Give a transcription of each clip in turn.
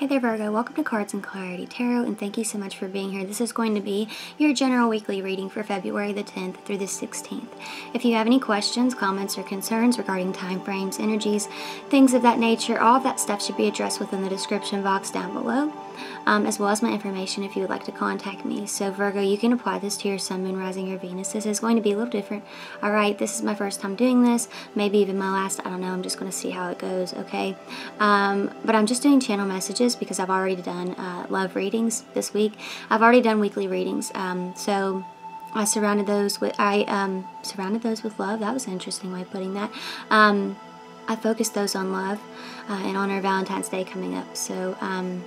Hey there Virgo, welcome to Cards and Clarity Tarot and thank you so much for being here. This is going to be your general weekly reading for February the 10th through the 16th. If you have any questions, comments, or concerns regarding time frames, energies, things of that nature, all of that stuff should be addressed within the description box down below, um, as well as my information if you would like to contact me. So Virgo, you can apply this to your Sun, Moon, Rising, or Venus. This is going to be a little different. Alright, this is my first time doing this, maybe even my last, I don't know, I'm just going to see how it goes, okay? Um, but I'm just doing channel messages because I've already done uh, love readings this week. I've already done weekly readings, um, so I surrounded those with I um, surrounded those with love. That was an interesting way of putting that. Um, I focused those on love uh, and honor Valentine's Day coming up. So um,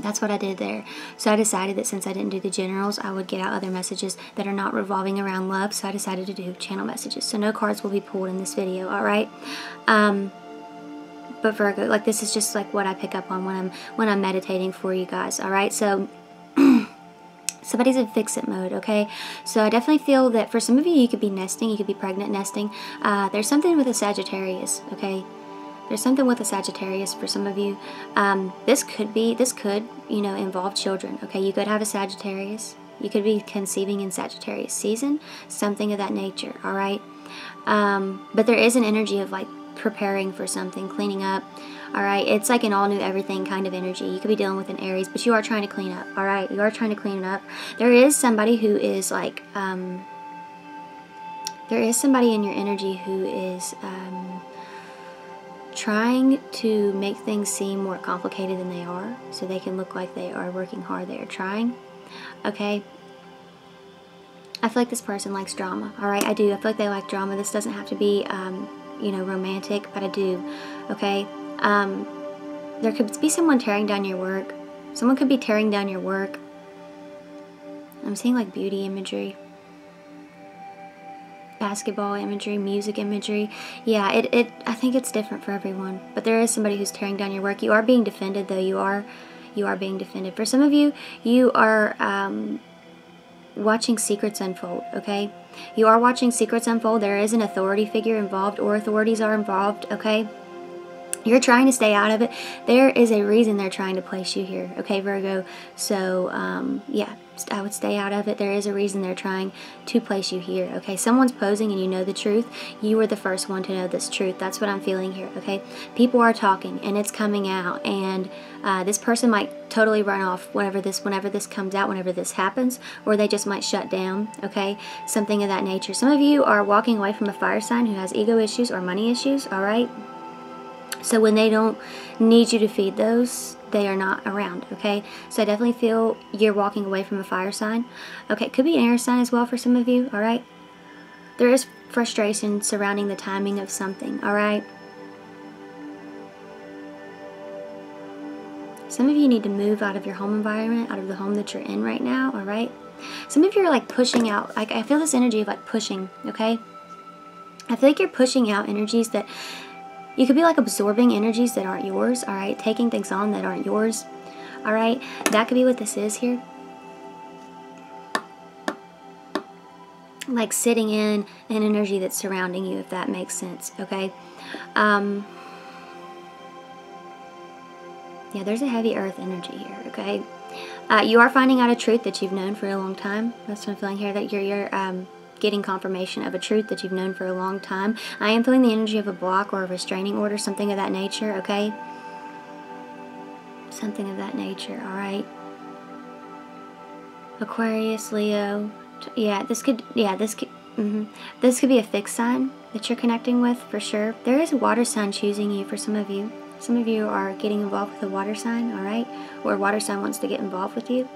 that's what I did there. So I decided that since I didn't do the generals, I would get out other messages that are not revolving around love. So I decided to do channel messages. So no cards will be pulled in this video. All right. Um, but Virgo, like this is just like what I pick up on when I'm when I'm meditating for you guys. All right, so. somebody's in fix-it mode, okay? So I definitely feel that for some of you, you could be nesting, you could be pregnant nesting. Uh, there's something with a Sagittarius, okay? There's something with a Sagittarius for some of you. Um, this could be, this could, you know, involve children, okay? You could have a Sagittarius. You could be conceiving in Sagittarius season, something of that nature, all right? Um, but there is an energy of like preparing for something, cleaning up. All right, it's like an all new everything kind of energy. You could be dealing with an Aries, but you are trying to clean up. All right, you are trying to clean it up. There is somebody who is like, um, there is somebody in your energy who is um, trying to make things seem more complicated than they are, so they can look like they are working hard. They are trying. Okay, I feel like this person likes drama. All right, I do. I feel like they like drama. This doesn't have to be um, you know, romantic, but I do, okay? Um, there could be someone tearing down your work. Someone could be tearing down your work. I'm seeing like beauty imagery, basketball imagery, music imagery. Yeah, it, it I think it's different for everyone. But there is somebody who's tearing down your work. You are being defended though. You are you are being defended. For some of you, you are um, watching secrets unfold, okay? You are watching secrets unfold. There is an authority figure involved or authorities are involved, okay? You're trying to stay out of it. There is a reason they're trying to place you here, okay, Virgo? So, um, yeah, I would stay out of it. There is a reason they're trying to place you here, okay? Someone's posing and you know the truth. You were the first one to know this truth. That's what I'm feeling here, okay? People are talking and it's coming out and uh, this person might totally run off whenever this whenever this comes out, whenever this happens, or they just might shut down, okay? Something of that nature. Some of you are walking away from a fire sign who has ego issues or money issues, all right? So when they don't need you to feed those, they are not around, okay? So I definitely feel you're walking away from a fire sign. Okay, could be an air sign as well for some of you, all right? There is frustration surrounding the timing of something, all right? Some of you need to move out of your home environment, out of the home that you're in right now, all right? Some of you are like pushing out. Like I feel this energy of like pushing, okay? I feel like you're pushing out energies that you could be like absorbing energies that aren't yours, all right? Taking things on that aren't yours, all right? That could be what this is here. Like sitting in an energy that's surrounding you, if that makes sense, okay? Um, yeah, there's a heavy earth energy here, okay? Uh, you are finding out a truth that you've known for a long time. That's what I'm feeling here, that you're, you're um, getting confirmation of a truth that you've known for a long time. I am feeling the energy of a block or a restraining order, something of that nature, okay? Something of that nature, alright? Aquarius, Leo. Yeah, this could, yeah, this could, mm -hmm. This could be a fixed sign that you're connecting with for sure. There is a water sign choosing you for some of you. Some of you are getting involved with a water sign, alright? Or a water sign wants to get involved with you.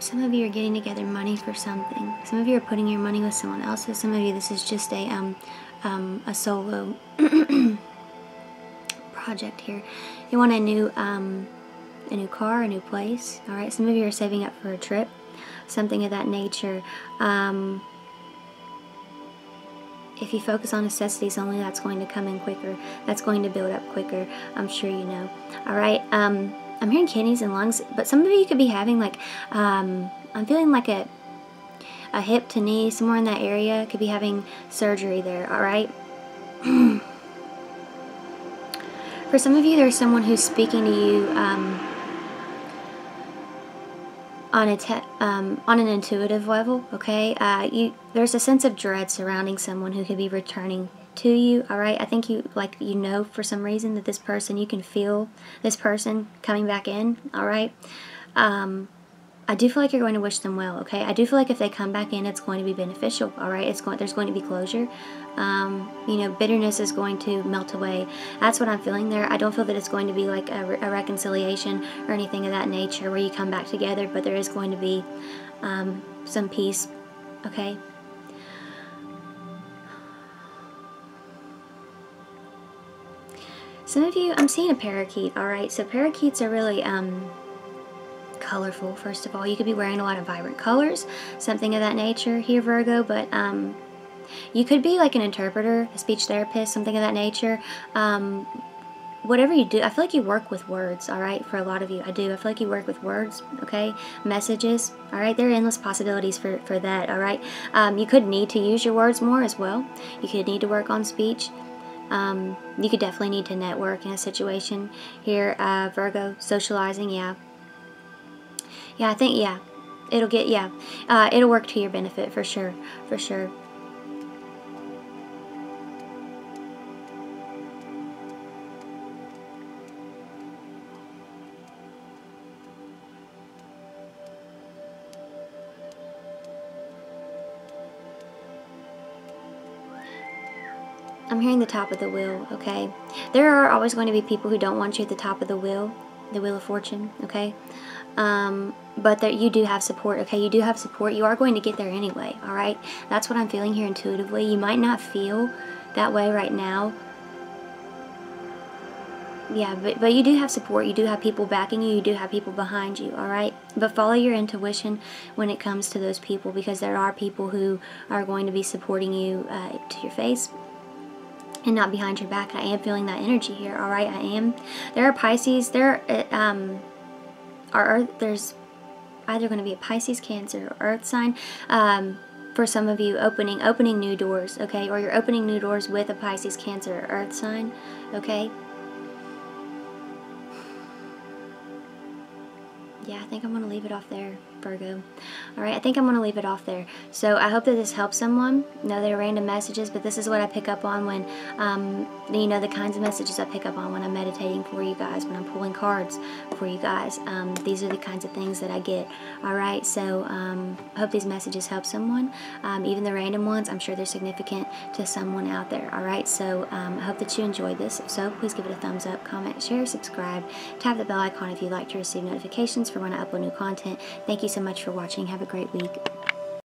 Some of you are getting together money for something. Some of you are putting your money with someone else. So Some of you, this is just a um, um, a solo project here. You want a new um, a new car, a new place. All right. Some of you are saving up for a trip, something of that nature. Um, if you focus on necessities only, that's going to come in quicker. That's going to build up quicker. I'm sure you know. All right. Um, I'm hearing kidneys and lungs, but some of you could be having like, um, I'm feeling like a, a hip to knee, somewhere in that area. Could be having surgery there, all right? For some of you, there's someone who's speaking to you um, on a um, on an intuitive level. Okay, uh, you there's a sense of dread surrounding someone who could be returning to you. All right, I think you like you know for some reason that this person you can feel this person coming back in. All right. Um, I do feel like you're going to wish them well, okay? I do feel like if they come back in, it's going to be beneficial, all right? It's going, there's going to be closure. Um, you know, bitterness is going to melt away. That's what I'm feeling there. I don't feel that it's going to be like a, re a reconciliation or anything of that nature where you come back together, but there is going to be um, some peace, okay? Some of you, I'm seeing a parakeet, all right? So parakeets are really, um, colorful, first of all. You could be wearing a lot of vibrant colors, something of that nature here, Virgo, but um, you could be like an interpreter, a speech therapist, something of that nature. Um, whatever you do, I feel like you work with words, all right, for a lot of you. I do. I feel like you work with words, okay? Messages, all right? There are endless possibilities for, for that, all right? Um, you could need to use your words more as well. You could need to work on speech. Um, you could definitely need to network in a situation here, uh, Virgo, socializing, yeah. Yeah, I think, yeah. It'll get, yeah. Uh, it'll work to your benefit for sure. For sure. I'm hearing the top of the wheel, okay? There are always going to be people who don't want you at the top of the wheel, the wheel of fortune, okay? Um, but that you do have support, okay? You do have support. You are going to get there anyway, all right? That's what I'm feeling here intuitively. You might not feel that way right now. Yeah, but, but you do have support. You do have people backing you. You do have people behind you, all right? But follow your intuition when it comes to those people because there are people who are going to be supporting you uh, to your face and not behind your back. I am feeling that energy here, all right? I am. There are Pisces. There uh, um, are, there's either going to be a Pisces, Cancer, or Earth sign. Um, for some of you, opening opening new doors, okay? Or you're opening new doors with a Pisces, Cancer, Earth sign, okay? Yeah, I think I'm going to leave it off there. Virgo. Alright, I think I'm going to leave it off there. So I hope that this helps someone. No, they're random messages, but this is what I pick up on when, um, you know, the kinds of messages I pick up on when I'm meditating for you guys, when I'm pulling cards for you guys. Um, these are the kinds of things that I get. Alright, so um, I hope these messages help someone. Um, even the random ones, I'm sure they're significant to someone out there. Alright, so um, I hope that you enjoyed this. So, please give it a thumbs up, comment, share, subscribe. Tap the bell icon if you'd like to receive notifications for when I upload new content. Thank you so much for watching. Have a great week.